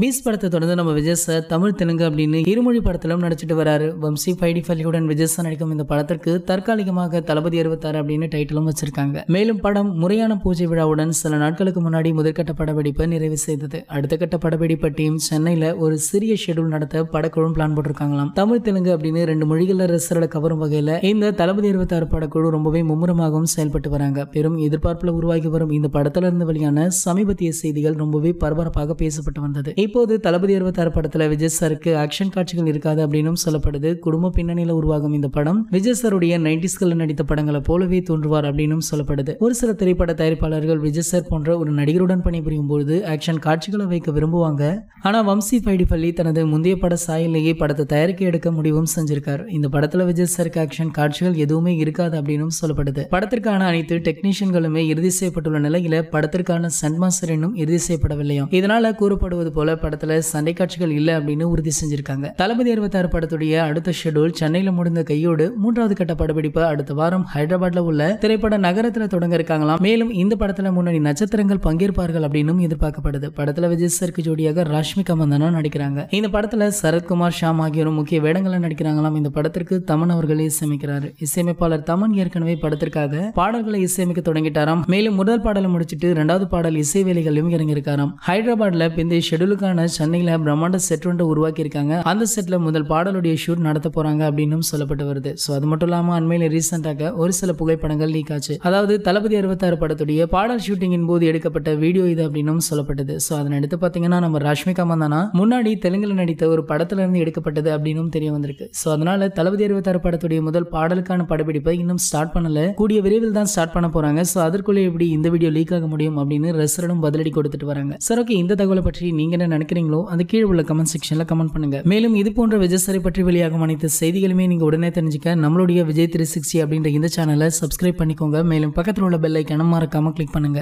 Piece படத்தை தொடர்ந்து நம்ம விஜய் சார் தமிழ் தெலுங்கு அப்படின்னு இருமொழி படத்திலும் நடிச்சிட்டு வராரு. வம்சி ஃபைடி ஃபலியுடன் விஜய் சார் நடிக்கும் இந்த படத்திற்கு தற்காலிகமாக தளபதி அறுபத்தாறு அப்படின்னு டைட்டிலும் வச்சிருக்காங்க. மேலும் படம் முறையான பூஜை விழாவுடன் சில நாட்களுக்கு முன்னாடி முதற்கட்ட படப்பிடிப்பை நிறைவு செய்தது. அடுத்த கட்ட படப்பிடிப்பு டீம் சென்னையில ஒரு சிறிய ஷெடியூல் நடத்த படக்குழுவும் பிளான் போட்டிருக்காங்களாம். தமிழ் தெலுங்கு அப்படின்னு ரெண்டு மொழிகளில் ரசிகர்களை கவரும் வகையில இந்த தளபதி அறுபத்தாறு படக்குழு ரொம்பவே மும்முரமாகவும் செயல்பட்டு வராங்க. பெரும் எதிர்பார்ப்புல உருவாகி வரும் இந்த படத்திலிருந்து வெளியான சமீபத்திய செய்திகள் ரொம்பவே பரபரப்பாக பேசப்பட்டு வந்தது. இப்போது தளபதி அறுபத்தாறு படத்தில் விஜய் சாருக்கு ஆக்ஷன் காட்சிகள் இருக்காது அப்படின்னும் சொல்லப்படுது. குடும்ப பின்னணியில் உருவாகும் இந்த படம் விஜய் சாருடைய நைன்டிஸ்களில் நடித்த படங்களை போலவே தோன்றுவார் அப்படின்னும் சொல்லப்படுது. ஒரு சில திரைப்பட தயாரிப்பாளர்கள் விஜய் சார் போன்ற ஒரு நடிகருடன் பணிபுரியும் போது ஆக்ஷன் காட்சிகளை வைக்க விரும்புவாங்க. ஆனால் வம்சி பைடிப்பள்ளி தனது முந்தைய பட சாயிலேயே படத்தை தயாரிக்க எடுக்க முடிவும் செஞ்சிருக்கார். இந்த படத்தில் விஜய் சாருக்கு ஆக்ஷன் காட்சிகள் எதுவுமே இருக்காது அப்படின்னும் சொல்லப்படுது. படத்திற்கான அனைத்து டெக்னீஷியன்களுமே இறுதி செய்யப்பட்டுள்ள நிலையில படத்திற்கான சன் இன்னும் இறுதி செய்யப்படவில்லையாம். இதனால கூறப்படுவது போல படத்துல சண்டை காட்சிகள் இல்ல அப்படின்னு உறுதி செஞ்சிருக்காங்க. தளபதி அறுபத்தாறு படத்துடைய அடுத்த ஷெடியூல் சென்னையில முடிந்த கையோடு மூன்றாவது கட்ட படப்பிடிப்பு அடுத்த வாரம் ஹைதராபாத்ல உள்ள திரைப்பட நகரத்துல தொடங்க இருக்காங்களாம். மேலும் இந்த படத்துல முன்னணி நட்சத்திரங்கள் பங்கேற்பார்கள் அப்படின்னு எதிர்பார்க்கப்படுது. படத்துல விஜய் சருக்கு ஜோடியாக ராஷ்மிகா மந்தனா நடிக்கிறாங்க. இந்த படத்துல சரத்குமார் ஷாம் ஆகியோரும் முக்கிய வேடங்களை நடிக்கிறாங்களாம். இந்த படத்திற்கு தமன் அவர்களே இசையமைக்கிறார். இசையமைப்பாளர் தமன் ஏற்கனவே படத்திற்காக பாடல்களை இசையமைக்க தொடங்கிட்டாராம். மேலும் முதல் பாடலை முடிச்சிட்டு இரண்டாவது பாடல் இசை வேலைகளையும் இறங்கியிருக்காராம். ஹைதராபாத்ல பிந்தைய ஷெடியூலுக்கான சென்னையில் பிரம்மாண்ட செட் ஒன்று உருவாக்கியிருக்காங்க. அந்த செட்டில் முதல் பாடலுடைய ஷூட் நடத்த போகிறாங்க அப்படின்னும் சொல்லப்பட்டு வருது. ஸோ அது மட்டும் இல்லாமல் அண்மையில் ரீசெண்டாக ஒரு சில புகைப்படங்கள் லீக் ஆச்சு அதாவது தளபதி அறுபத்தாறு படத்துடைய பாடல் ஷூட்டிங்கின் போது எடுக்கப்பட்ட வீடியோ இது அப்படின்னும் சொல்லப்பட்டது. ஸோ அதனை எடுத்து பார்த்தீங்கன்னா நம்ம ரஷ்மிகா மந்தானா முன்னாடி தெலுங்கில் நடித்த ஒரு படத்துலேருந்து எடுக்கப்பட்டது அப்படின்னும் தெரிய வந்திருக்கு. ஸோ அதனால தளபதி அறுபத்தாறு படத்துடைய முதல் பாடலுக்கான படப்பிடிப்பை இன்னும் ஸ்டார்ட் பண்ணல. கூடிய விரைவில் தான் ஸ்டார்ட் பண்ண போறாங்க. ஸோ அதற்குள்ளே எப்படி இந்த வீடியோ லீக் ஆக முடியும் அப்படின்னு ரசிகர்களும் பதிலடி கொடுத்துட்டு வராங்க. சார் ஓகே இந்த தகவலை பற்றி நீங்க என்ன நினைக்கிறீங்களோ அந்த கீழே உள்ள கமெண்ட் செக்ஷன்ல கமெண்ட் பண்ணுங்க. மேலும் இது போன்ற விஜய் சாரை பற்றி வெளியாகும் அனைத்து செய்திகளுமே நீங்க உடனே தெரிஞ்சுக்க நம்மளுடைய விஜய் த்ரீ சிக்ஸ்டி அப்படின்ற இந்த சேனலை சப்ஸ்கிரைப் பண்ணிக்கோங்க. மேலும் பக்கத்தில் உள்ள பெல் ஐக்கான மறக்காம கிளிக் பண்ணுங்க.